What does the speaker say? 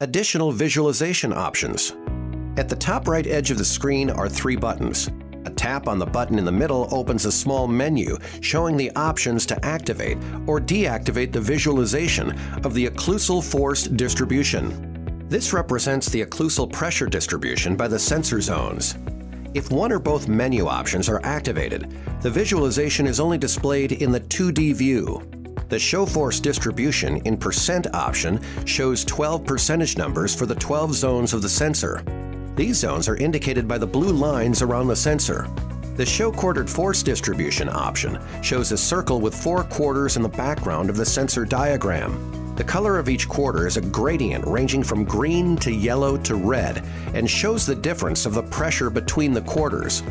Additional visualization options. At the top right edge of the screen are three buttons. A tap on the button in the middle opens a small menu showing the options to activate or deactivate the visualization of the occlusal force distribution. This represents the occlusal pressure distribution by the sensor zones. If one or both menu options are activated, the visualization is only displayed in the 2D view. The show force distribution in percent option shows 12 percentage numbers for the 12 zones of the sensor. These zones are indicated by the blue lines around the sensor. The show quartered force distribution option shows a circle with four quarters in the background of the sensor diagram. The color of each quarter is a gradient ranging from green to yellow to red and shows the difference of the pressure between the quarters.